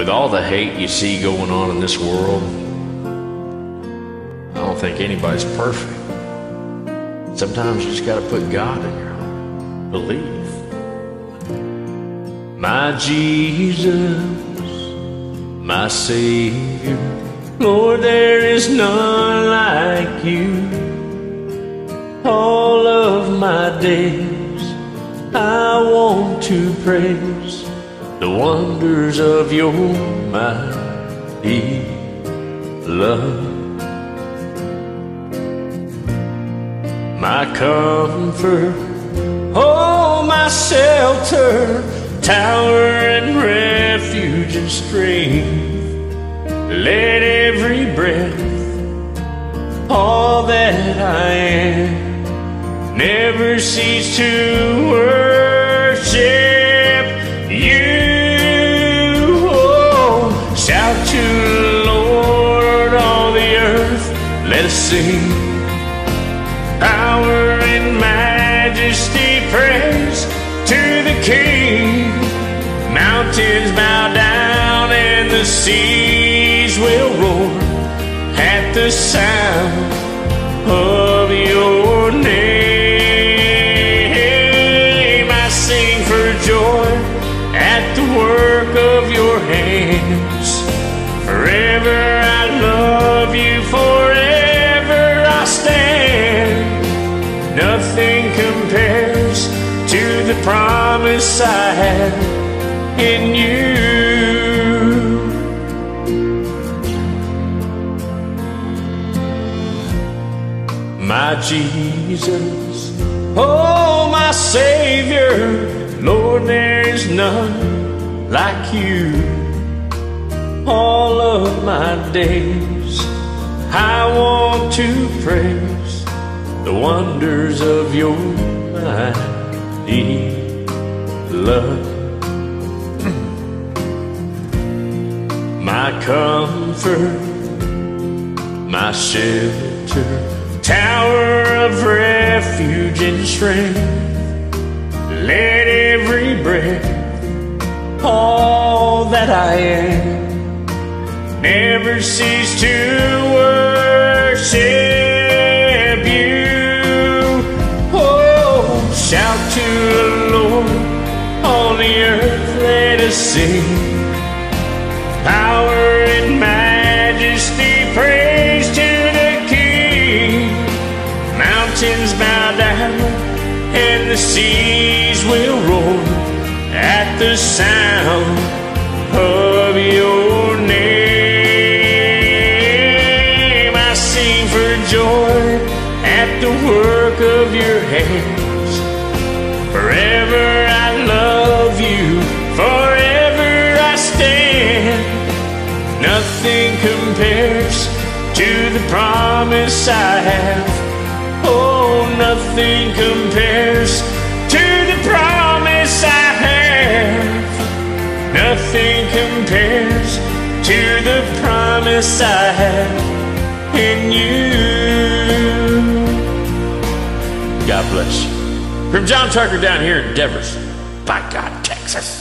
With all the hate you see going on in this world, I don't think anybody's perfect. Sometimes you just got to put God in your heart. Believe. My Jesus, my Savior, Lord, there is none like you. All of my days I want to praise the wonders of your mighty love. My comfort, oh, my shelter, tower and refuge and strength. Let every breath, all that I am, never cease to worship sing power and majesty, praise to the King. Mountains bow down and the seas will roar at the sound Nothing compares to the promise I have in you. My Jesus, oh my Savior, Lord, there's none like you all of my days. I want to praise the wonders of your mighty love. My comfort, my shelter, tower of refuge and strength. Let every breath, all that I am, never cease to the earth, let us sing. Power and majesty, praise to the King. Mountains bow down and the seas will roar at the sound of your name. I sing for joy at the work of your hands. Nothing compares to the promise I have. Oh, nothing compares to the promise I have. Nothing compares to the promise I have in you. God bless you. From John Tucker down here in Devers, by God, Texas.